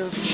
of.